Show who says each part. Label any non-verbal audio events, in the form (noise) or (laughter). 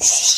Speaker 1: Shh. (laughs)